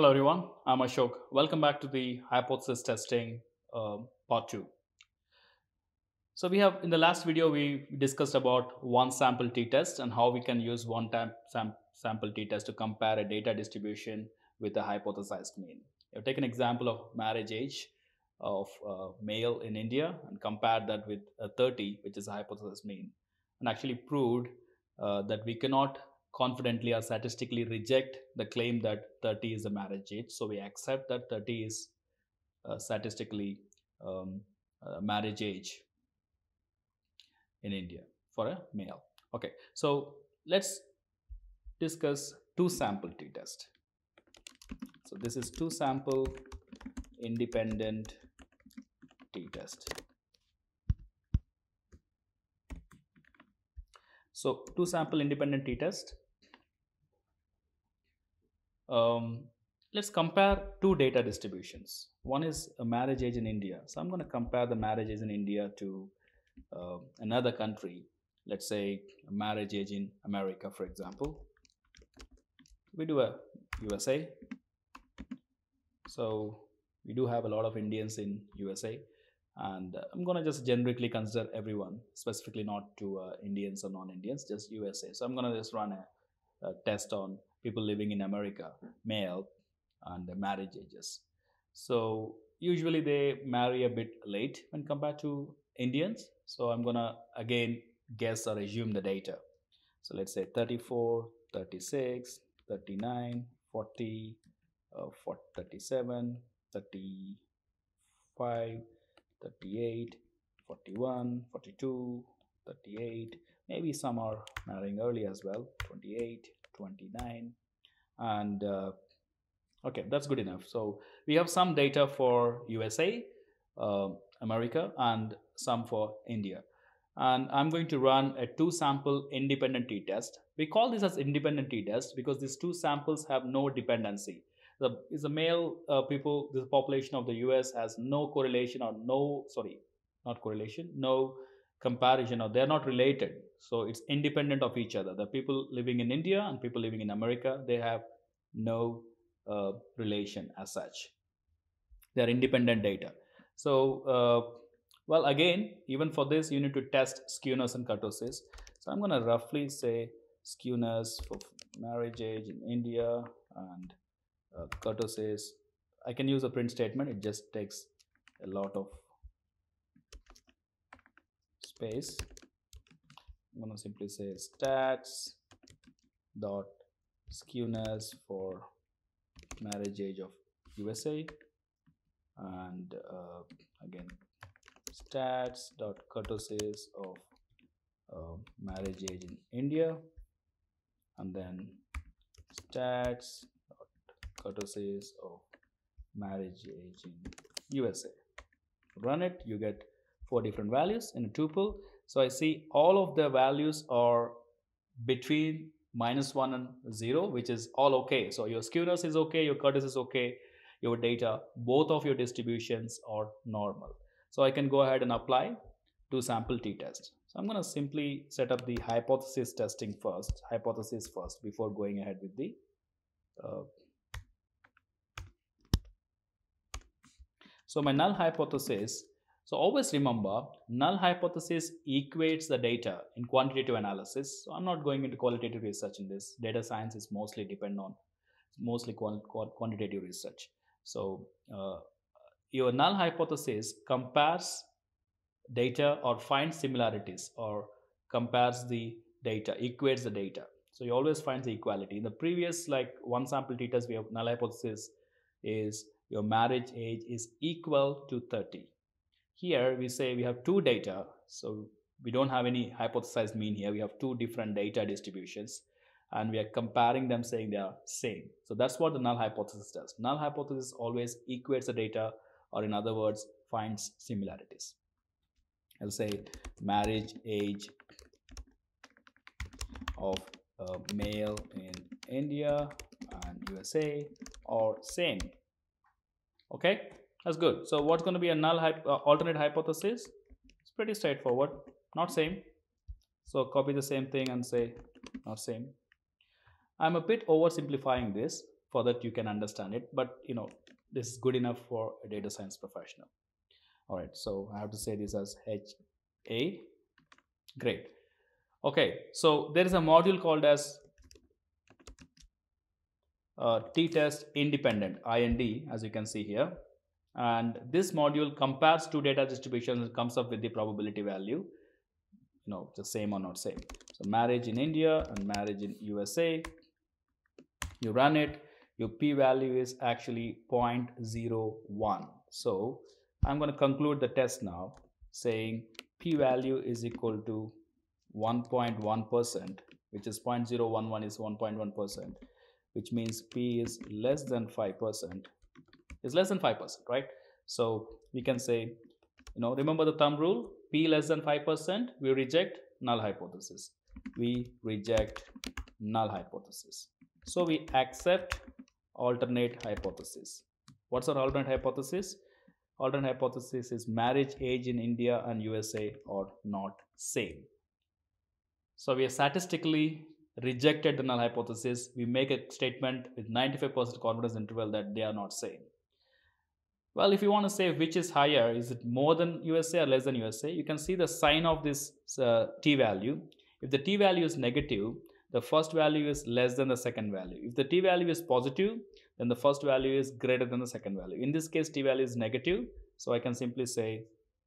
Hello everyone, I'm Ashok. Welcome back to the hypothesis testing uh, part 2. So we have in the last video we discussed about one sample t-test and how we can use one time sam sample t-test to compare a data distribution with a hypothesized mean. I've taken example of marriage age of uh, male in India and compared that with a 30 which is a hypothesized mean and actually proved uh, that we cannot confidently or statistically reject the claim that 30 is the marriage age. So we accept that 30 is uh, statistically um, uh, marriage age in India for a male. Okay, so let's discuss two sample t-test. So this is two sample independent t-test. So two sample independent t-test. Um, let's compare two data distributions. One is a marriage age in India. So I'm going to compare the marriage age in India to uh, another country. Let's say a marriage age in America, for example. We do a USA. So we do have a lot of Indians in USA and uh, i'm going to just generically consider everyone specifically not to uh, indians or non-indians just usa so i'm going to just run a, a, test on people living in america male and the marriage ages. So usually they marry a bit late when compared to indians. So i'm to again guess or assume the data. So let's say 34 36 39 40 uh, 40, 37 35 38 41 42 38 maybe some are marrying early as well 28 29 and uh, okay that's good enough. So we have some data for usa uh, america and some for india. And i'm going to run a two sample independent t-test we call this as independent t-test because these two samples have no dependency. The is the male uh, people the population of the us has no correlation or no sorry not correlation no comparison or they're not related. So it's independent of each other. The people living in india and people living in america they have no uh, relation as such. They are independent data. So uh, well again even for this you need to test skewness and kurtosis. So i'm going to roughly say skewness for marriage age in india and uh, kurtosis. I can use a print statement. It just takes a lot of space. I'm going to simply say stats dot skewness for marriage age of USA and uh, again stats dot kurtosis of uh, marriage age in India. And then stats kurtosis of marriage age in USA. Run it, you get four different values in a tuple. So I see all of the values are between minus one and zero, which is all okay. So your skewness is okay, your kurtosis is okay, your data, both of your distributions are normal. So I can go ahead and apply to sample t-test. So I'm going to simply set up the hypothesis testing first, hypothesis first before going ahead with the uh, So my null hypothesis, so always remember null hypothesis equates the data in quantitative analysis. So I'm not going into qualitative research in this. Data science is mostly depend on mostly quantitative research. So uh, your null hypothesis compares data or finds similarities or compares the data, equates the data. So you always find the equality. In the previous like one sample t-test, we have null hypothesis is your marriage age is equal to 30. Here we say we have two data, so we don't have any hypothesized mean here. We have two different data distributions and we are comparing them saying they are same. So that's what the null hypothesis does. Null hypothesis always equates the data or in other words finds similarities. I'll say marriage age of male in India and USA or same okay that's good. So what's going to be a null uh, alternate hypothesis? It's pretty straightforward. Not same. So copy the same thing and say not same. I'm a bit oversimplifying this for that you can understand it but you know this is good enough for a data science professional. All right so i have to say this as h a? Great. Okay so there is a module called as uh, t-test independent ind as you can see here and this module compares two data distributions and comes up with the probability value you know the same or not same. So marriage in india and marriage in usa you run it your p-value is actually 0.01 so i'm going to conclude the test now saying p-value is equal to 1.1 percent which is 0.011 is 1.1 percent which means p is less than 5 percent is less than 5%, right? So we can say, you know, remember the thumb rule, P less than 5%, we reject null hypothesis. We reject null hypothesis. So we accept alternate hypothesis. What's our alternate hypothesis? Alternate hypothesis is marriage age in India and USA are not same. So we have statistically rejected the null hypothesis. We make a statement with 95% confidence interval that they are not same. Well, if you want to say which is higher, is it more than USA or less than USA? You can see the sign of this uh, t value. If the t value is negative, the first value is less than the second value. If the t value is positive, then the first value is greater than the second value. In this case, t value is negative. So I can simply say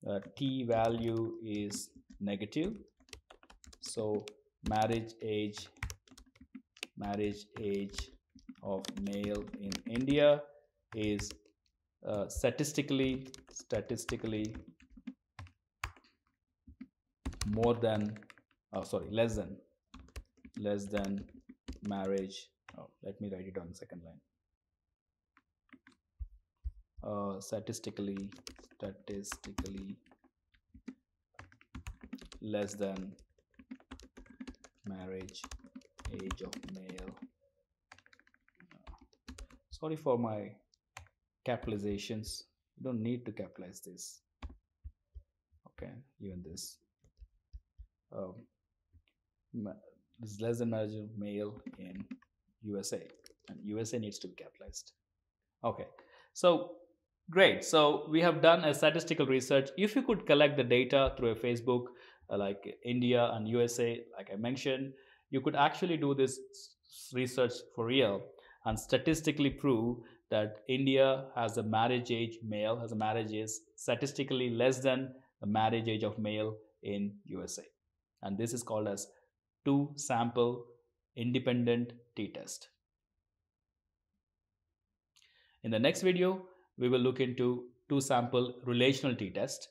uh, t value is negative. So marriage age, marriage age of male in India is uh, statistically statistically more than oh sorry less than less than marriage. Oh, let me write it on the second line. Uh, statistically statistically less than marriage age of male. Sorry for my capitalizations. You don't need to capitalize this. Okay even this. Um, this is less than marginal male in USA and USA needs to be capitalized. Okay so great. So we have done a statistical research. If you could collect the data through a Facebook uh, like India and USA like I mentioned you could actually do this research for real and statistically prove that India has a marriage age, male has a marriage age statistically less than the marriage age of male in USA. And this is called as two sample independent t-test. In the next video, we will look into two sample relational t-test.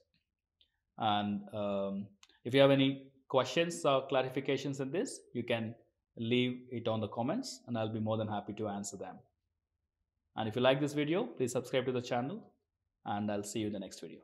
And um, if you have any questions or clarifications in this, you can leave it on the comments and I'll be more than happy to answer them. And if you like this video, please subscribe to the channel and I'll see you in the next video.